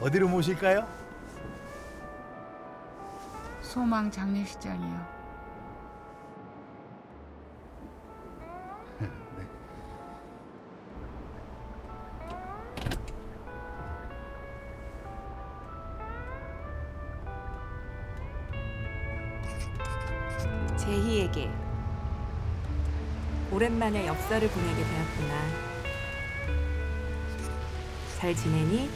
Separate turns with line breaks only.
어디로 모실까요?
소망 장례식장이요.
제희에게 오랜만에 엽서를 보내게 되었구나. 잘 지내니?